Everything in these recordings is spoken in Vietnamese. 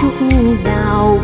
chút đào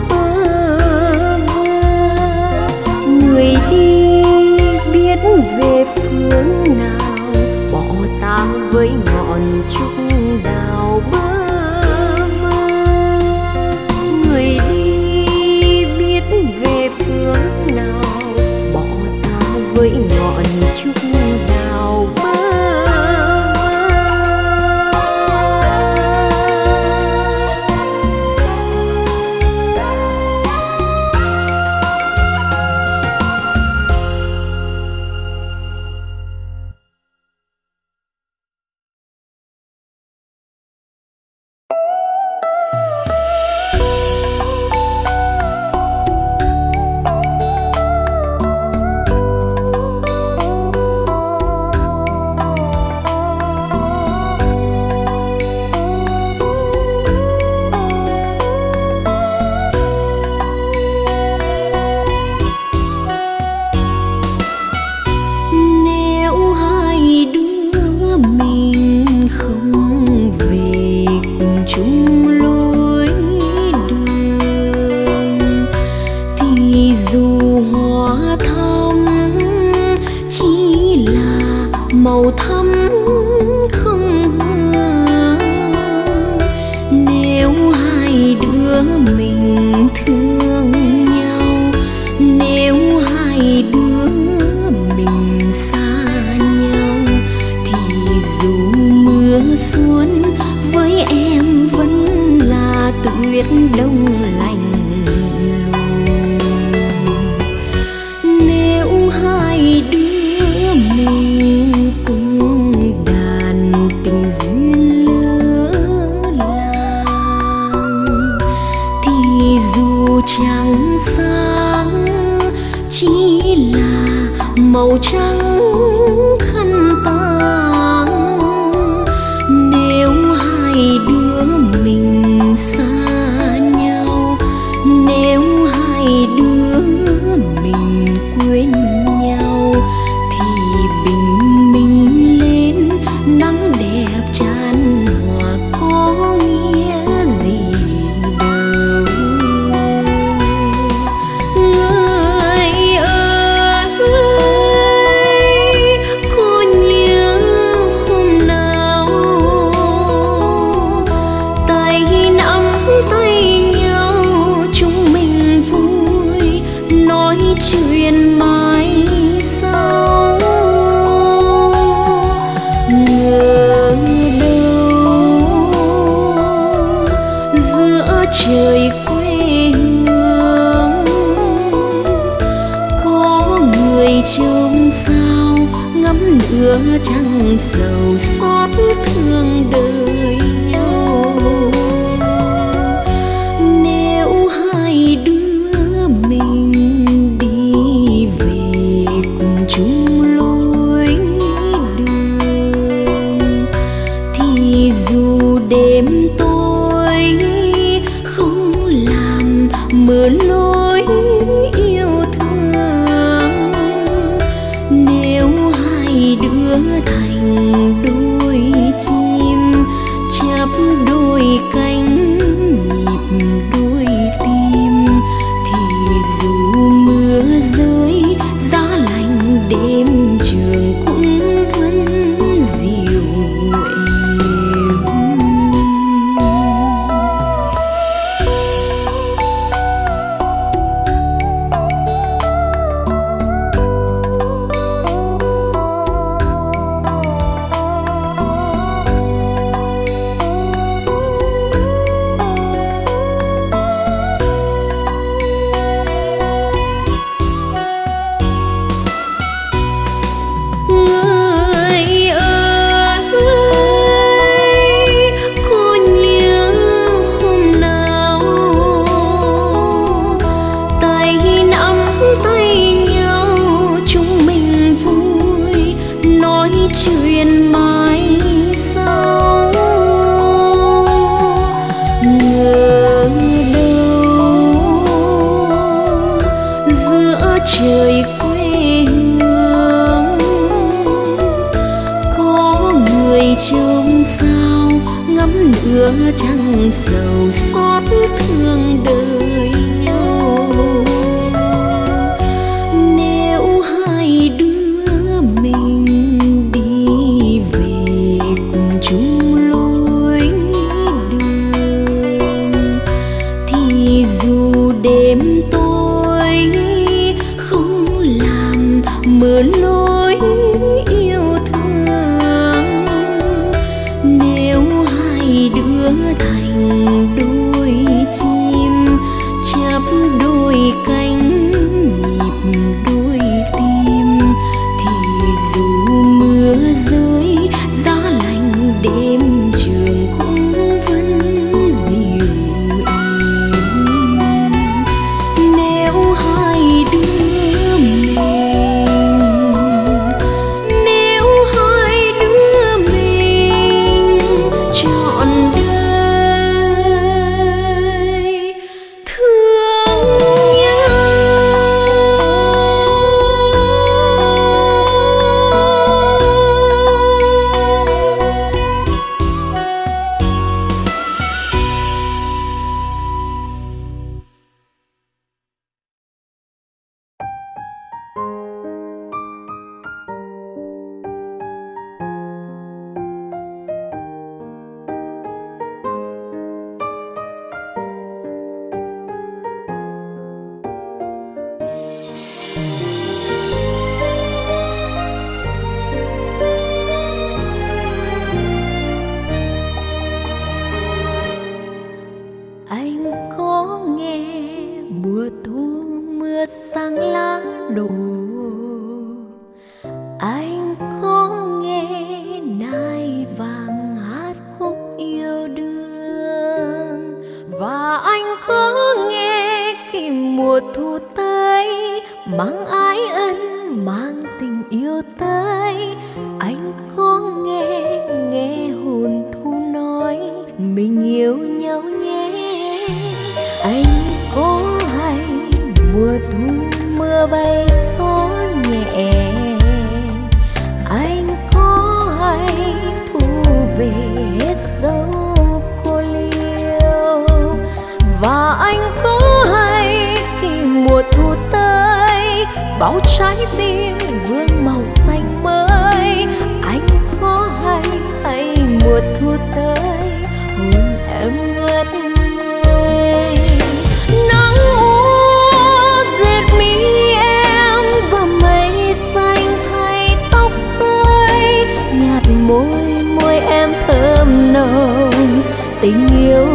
tình yêu.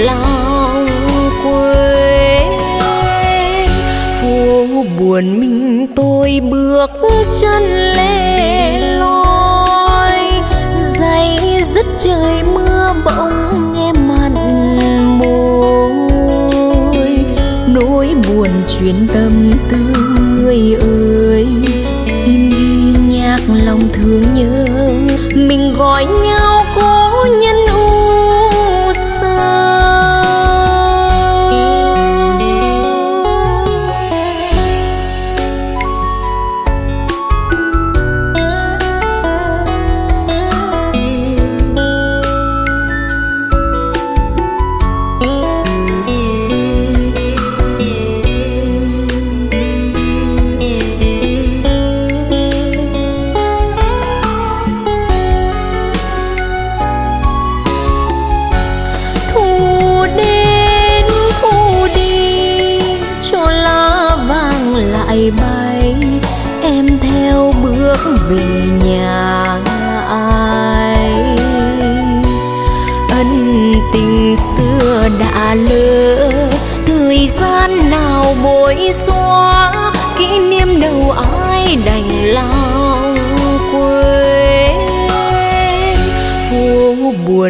Lao quê. Phố buồn mình tôi bước chân lê loi. Dây dứt trời mưa bỗng nghe mặn môi. Nỗi buồn chuyến tâm tư người ơi. Xin ghi nhạc lòng thương nhớ. Mình gọi nhau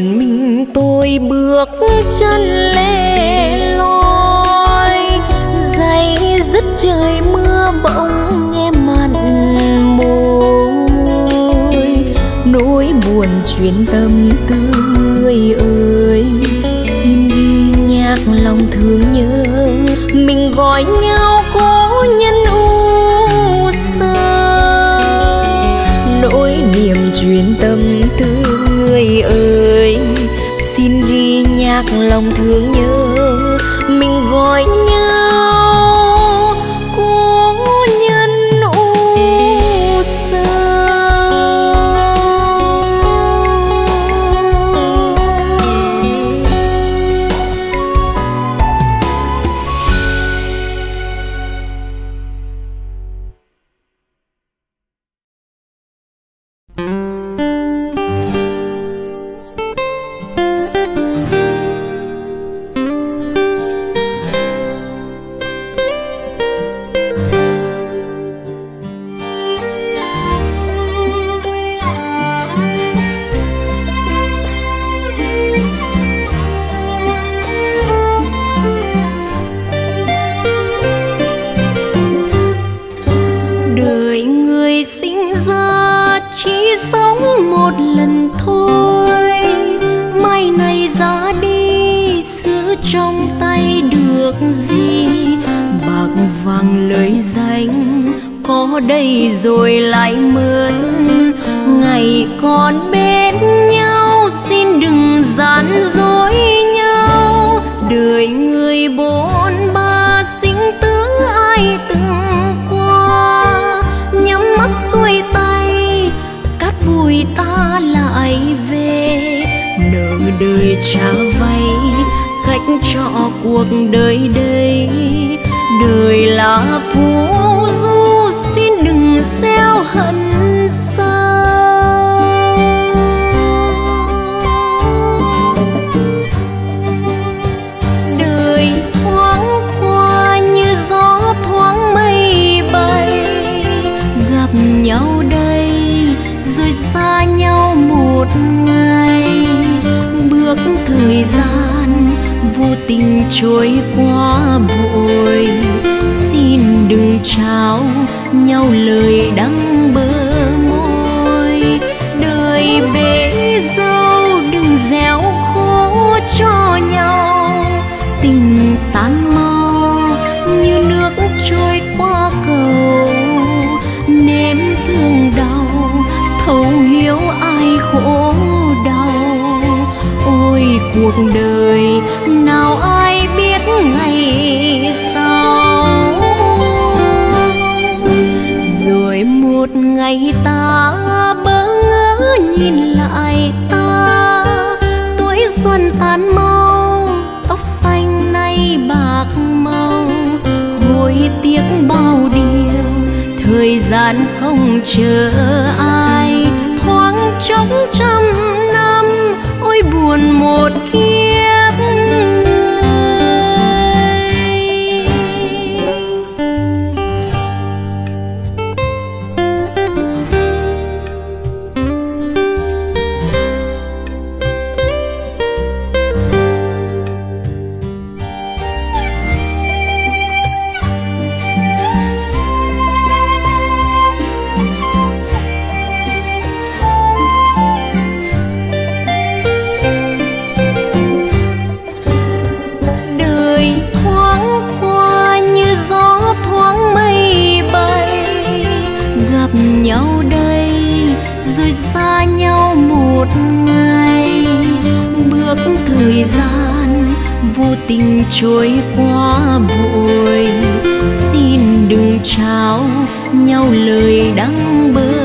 một mình tôi bước chân lê loi. Dày dứt trời mưa bỗng nghe mặn môi. Nỗi buồn chuyến tâm tư người ơi. Xin ghi nhạc lòng thương nhớ. Mình gọi nhau lòng thương nhớ bạc vàng lời danh, có đây rồi lại mướn. Ngày còn bên nhau, xin đừng gian dối nhau. Đời người bốn ba sinh tứ ai từng qua. Nhắm mắt xuôi tay, cát bụi ta lại về. Nợ đời trả vay, khách trọ cuộc đời đây đời là phù du, xin đừng gieo hận sâu. Đời thoáng qua như gió thoáng mây bay, gặp nhau đây rồi xa nhau một ngày. Bước thời gian vô tình trôi qua đừng trao nhau lời đắng bơ môi. Đời bể dâu đừng dẻo khô cho nhau. Tình tan mau như nước trôi qua cầu. Nếm thương đau, thấu hiểu ai khổ đau. Ôi cuộc đời gian không chờ ai. Thoáng trống trăm năm ôi buồn một tình trôi qua bụi, xin đừng trao nhau lời đắng bơ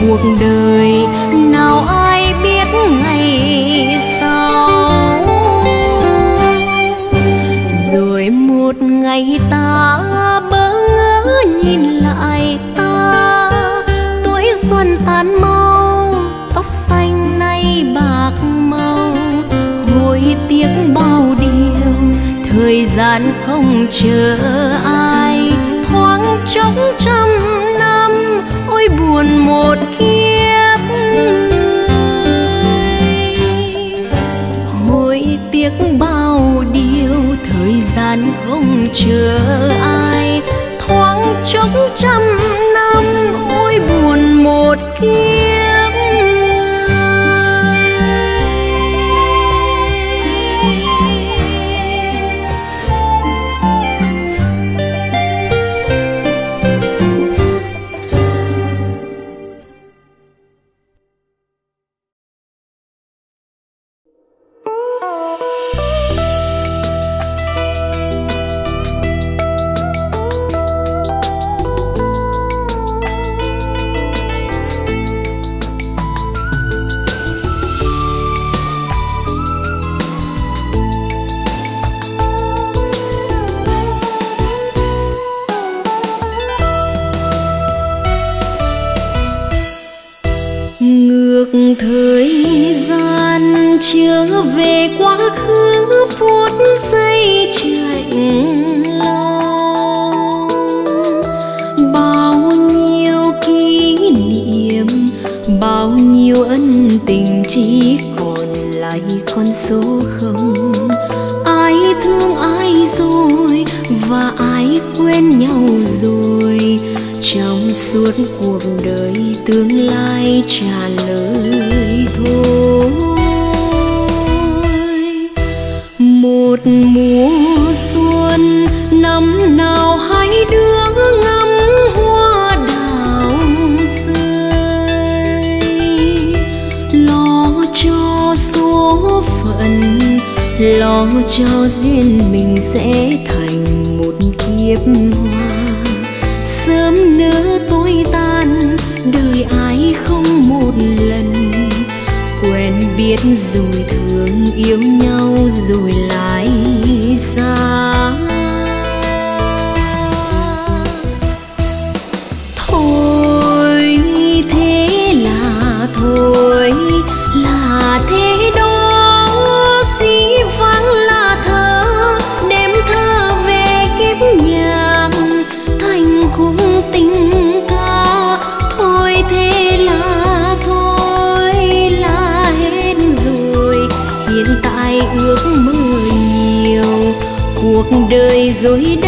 cuộc đời, nào ai biết ngày sau? Rồi một ngày ta bỡ ngỡ nhìn lại ta. Tuổi xuân tan mau, tóc xanh nay bạc màu. Hối tiếc bao điều, thời gian không chờ ai. Thoáng trống trăm buồn một kiếp hối tiếc bao điều thời gian không chờ ai. Thoáng chốc trăm tương lai trả lời thôi một mùa xuân năm nào hãy đứa ngắm hoa đào rơi lo cho số phận, lo cho duyên mình sẽ thành một kiếp hoa sớm nỡ tôi ta lần. Quen biết rồi thương yêu nhau rồi lại xa. Thôi thế là thôi. cuộc đời dối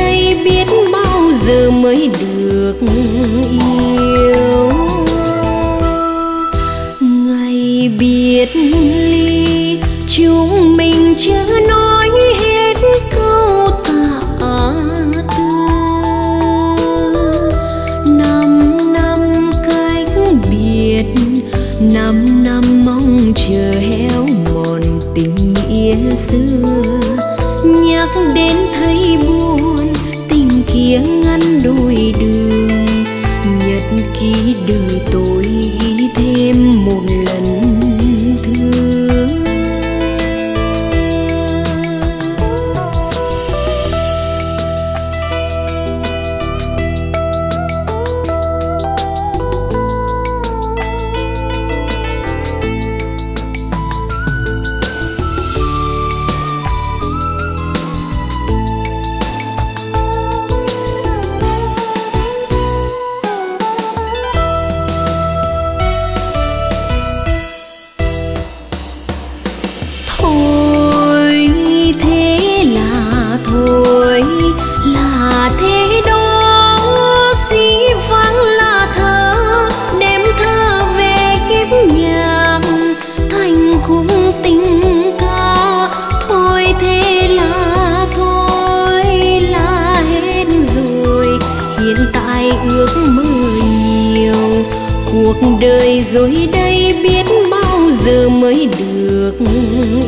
cuộc đời rồi đây biết bao giờ mới được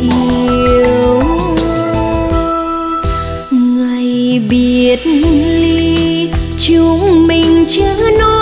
yêu. Ngày biệt ly, chúng mình chưa nói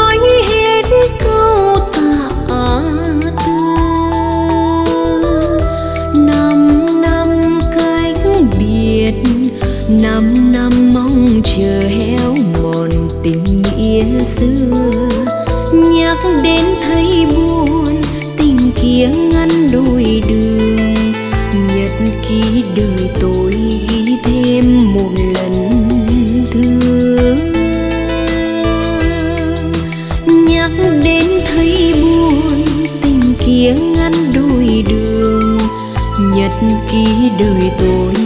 đời tôi.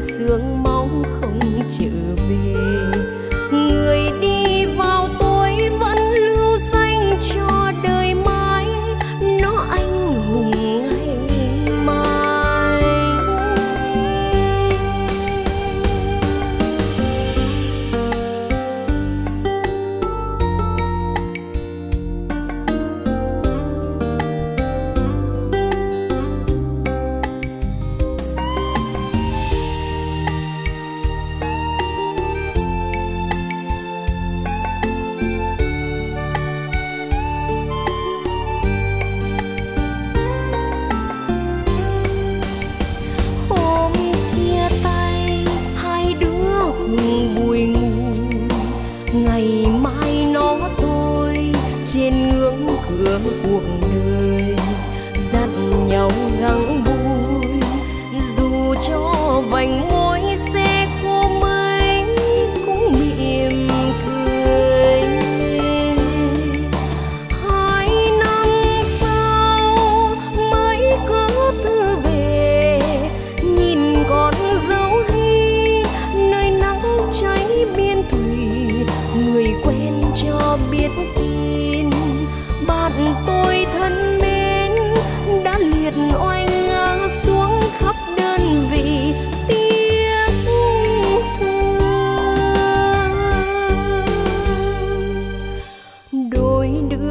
Sương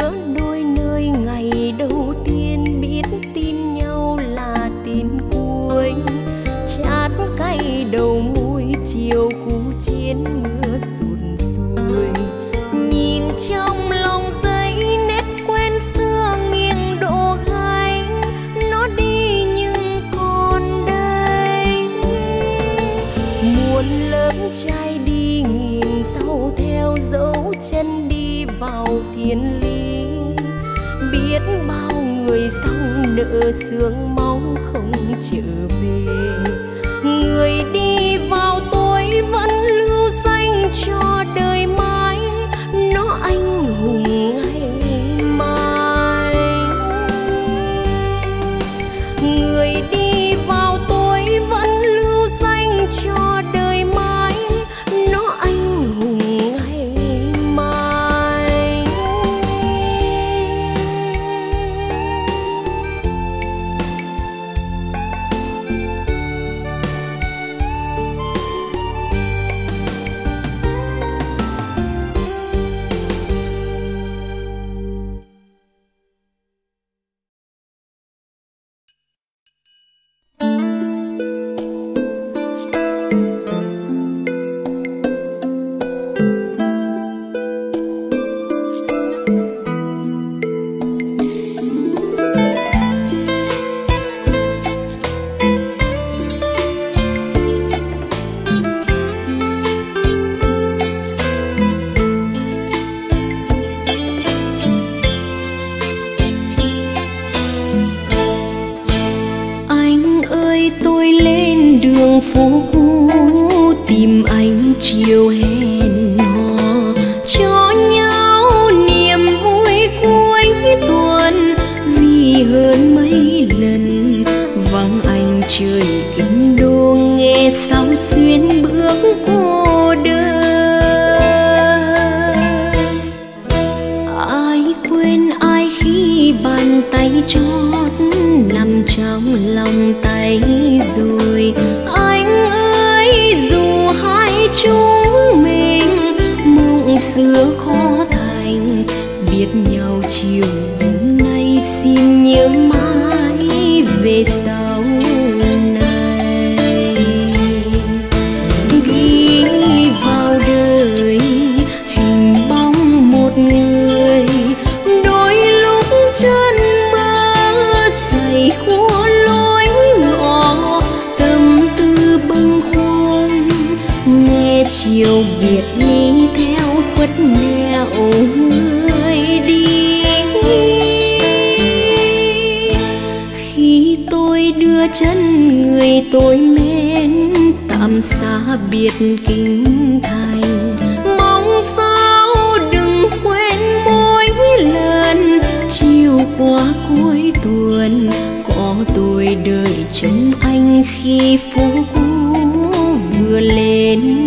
đôi sau sương máu không chịu. tôi mến tạm xa biệt kinh thành. Mong sao đừng quên mỗi lần chiều qua cuối tuần. Có tôi đợi trông anh khi phố cũ vừa lên.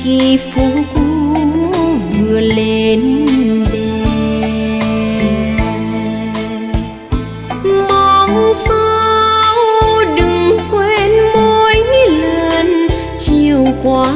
khi phố cũ vừa lên đèn mong sao đừng quên mỗi lần chiều qua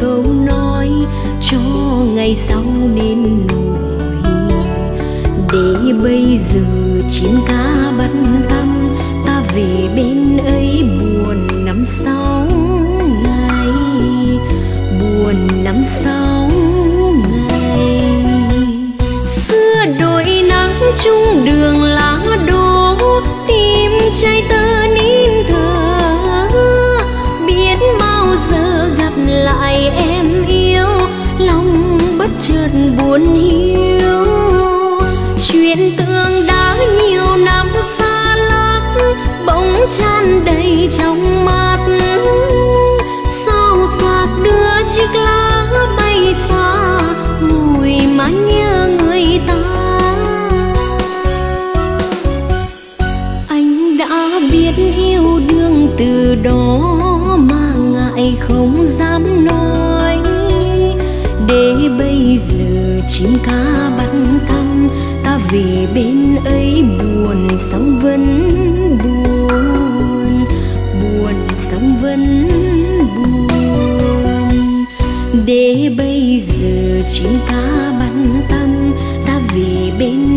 câu nói, cho ngày sau nên nổi để bây giờ chim cá bắt tâm ta về bên ấy buồn năm sau ngày. Buồn năm sau chung đường lá đổ tim trái tơ chợt buồn chuyện tương đã nhiều năm xa lắc bỗng tràn đầy trong mắt. Chim ca bắn thăm ta về bên ấy buồn sóng vẫn buồn buồn sóng vẫn buồn. Để bây giờ chim ca bắn tâm ta về bên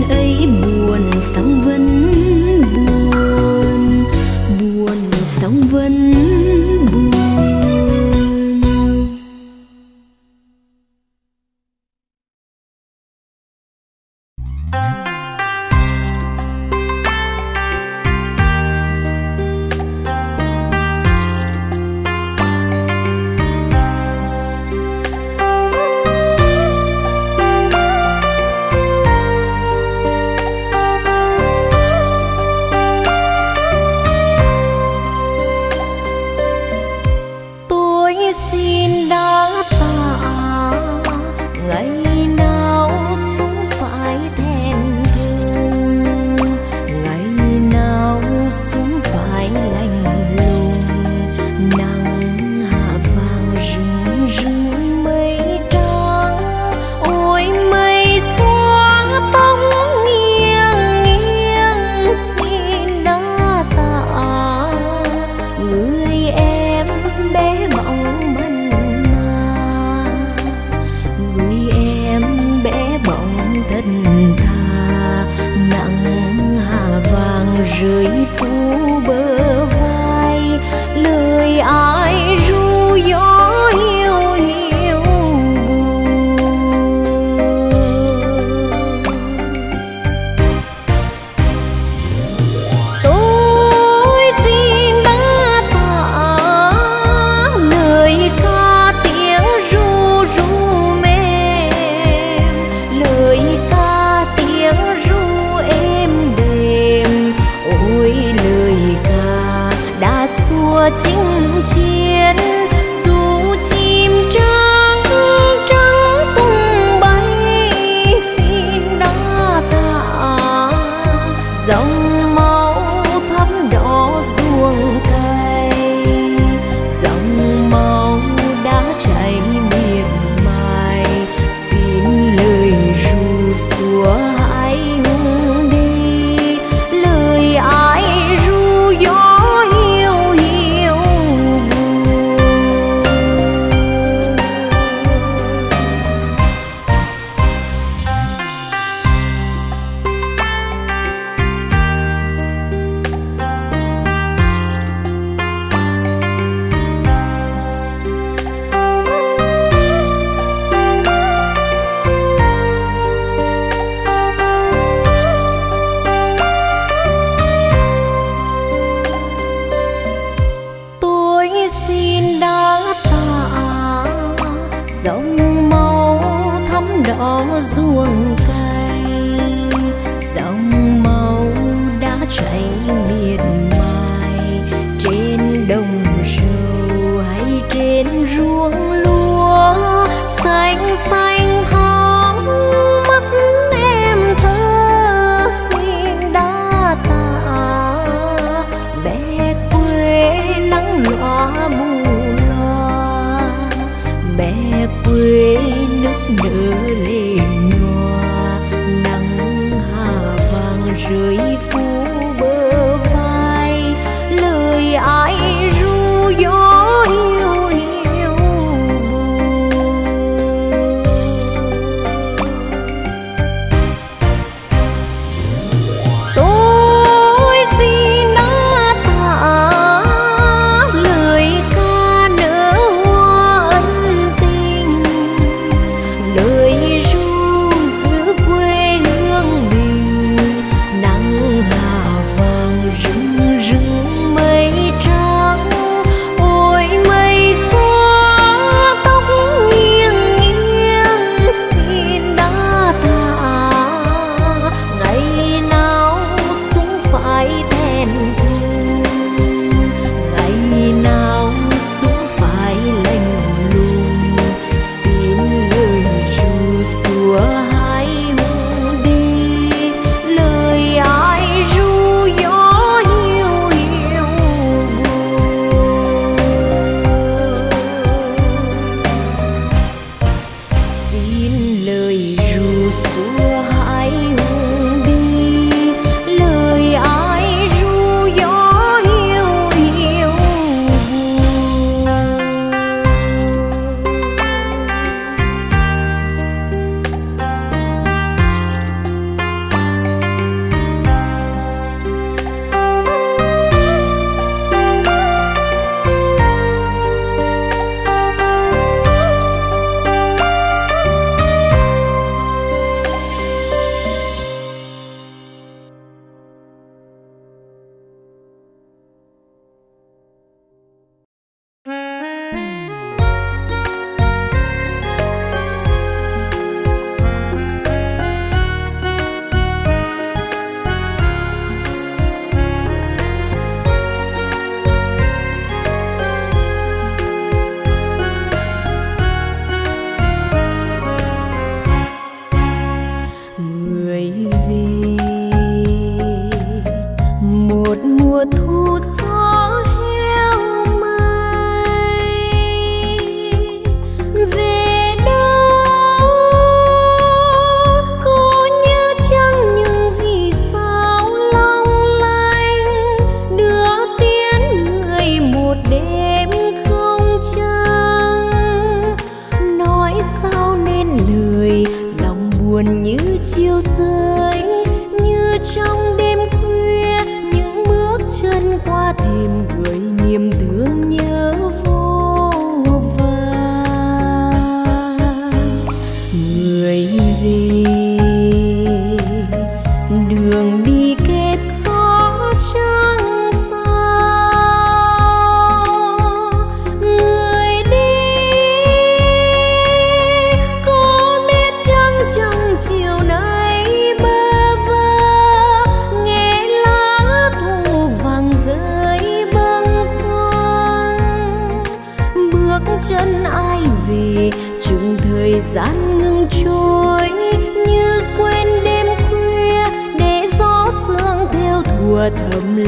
đường đi kết xóa trăng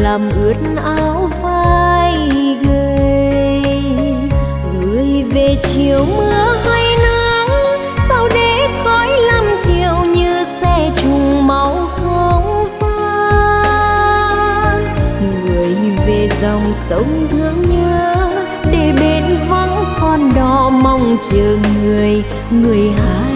làm ướt áo vai gầy. Người về chiều mưa hay nắng, sao để khói lăm chiều như xe trùng máu không xa người về dòng sông thương nhớ, để bên vắng con đò mong chờ người người hái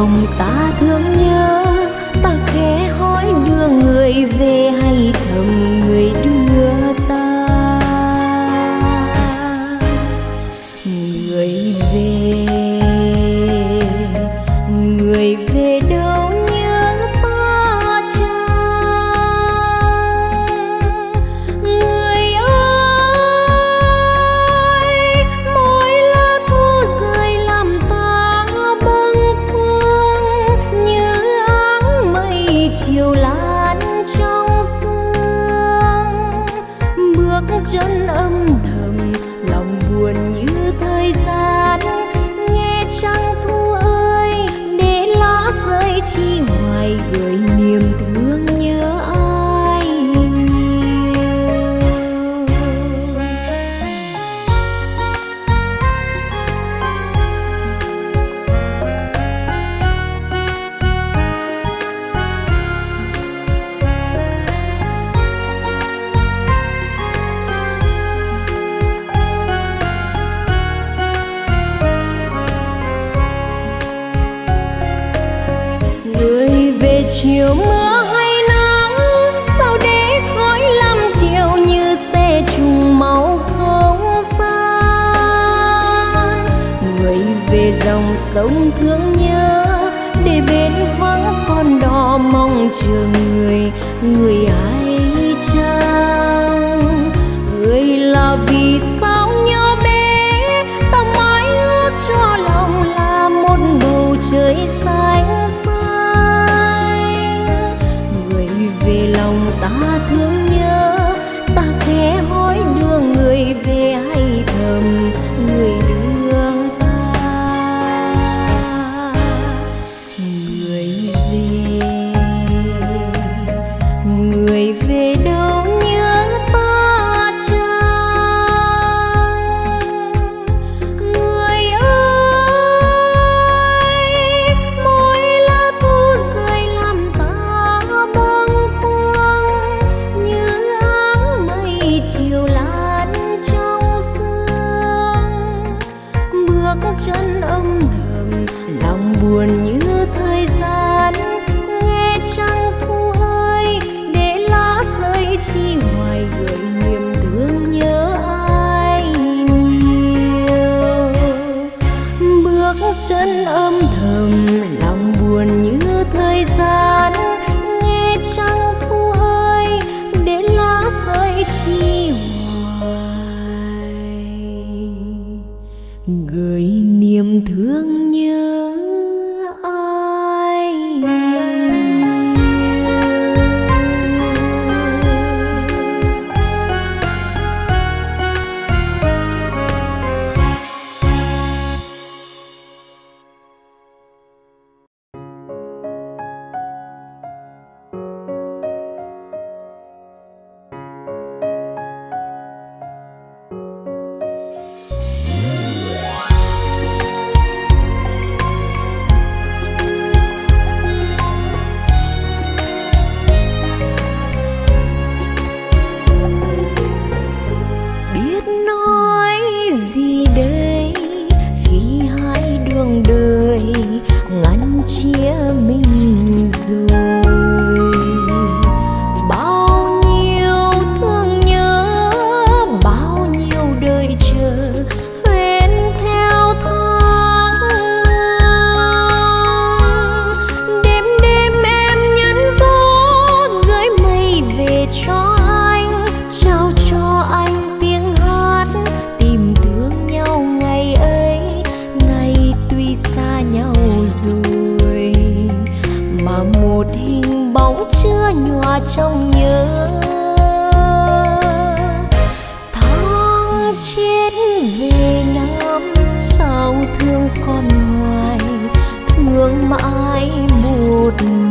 lòng ta người ai mãi một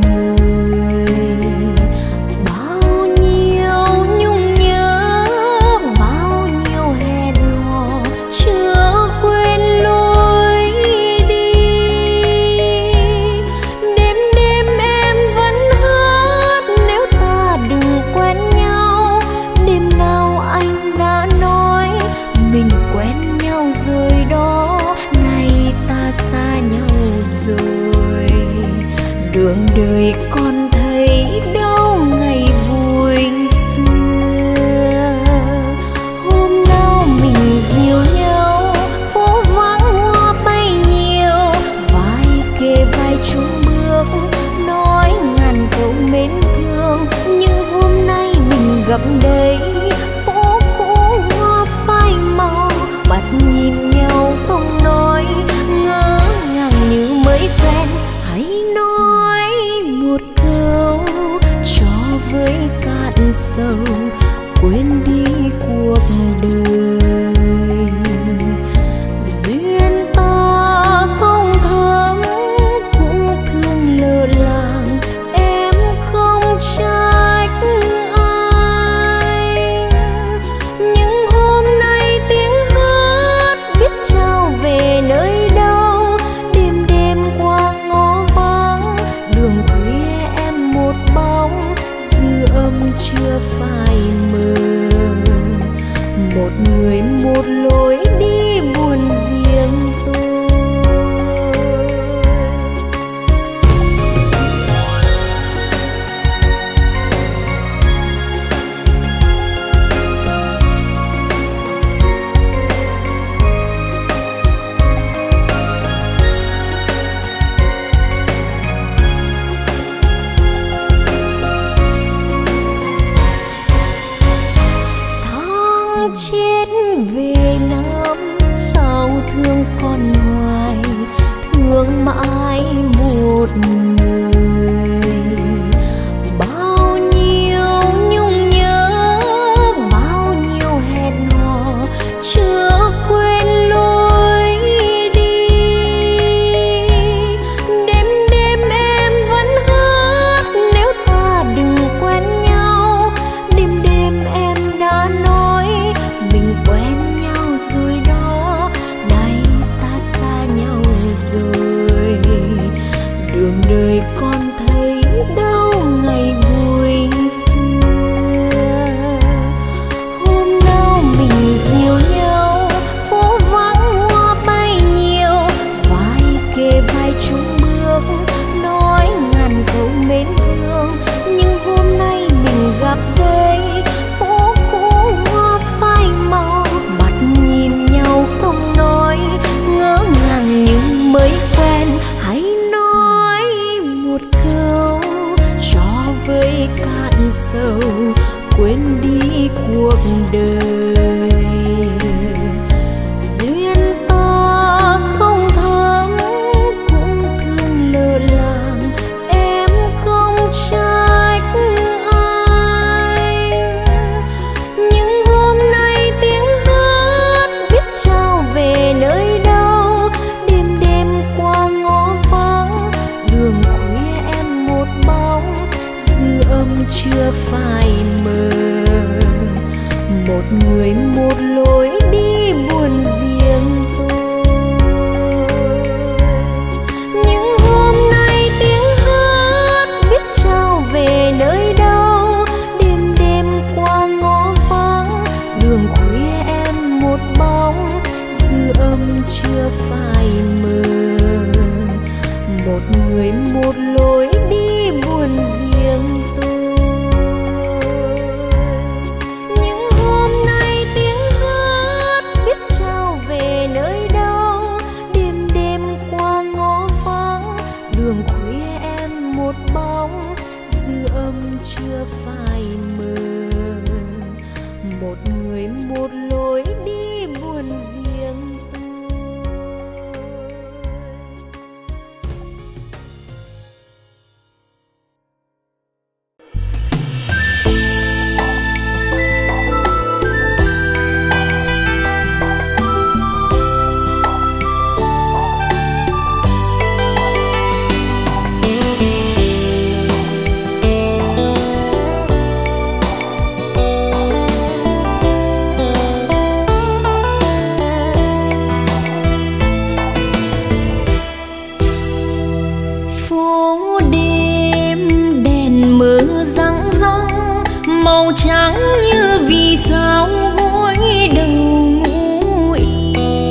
màu trắng như vì sao gối đầu ngủ yên.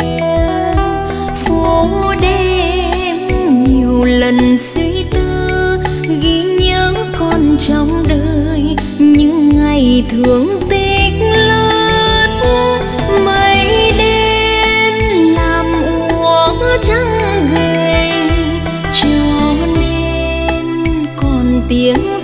Phố đêm nhiều lần suy tư, ghi nhớ con trong đời những ngày thường tiếc lót mây đen làm uống trắng gầy cho nên còn tiếng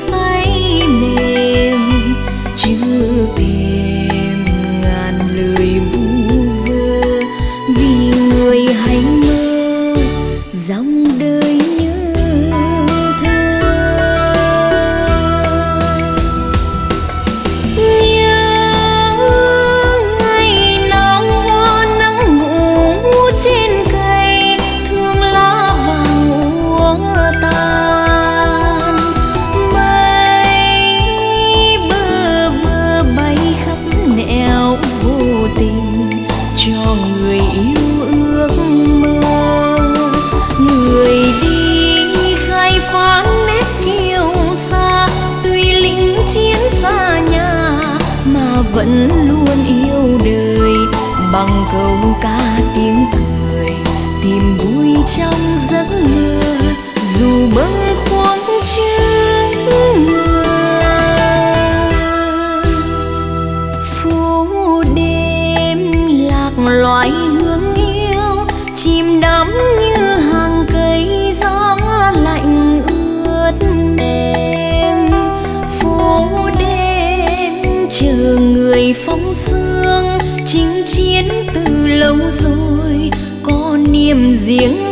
chinh chiến từ lâu rồi có niềm riêng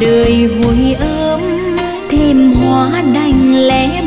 đời hồi ấm thêm hóa đành lẻ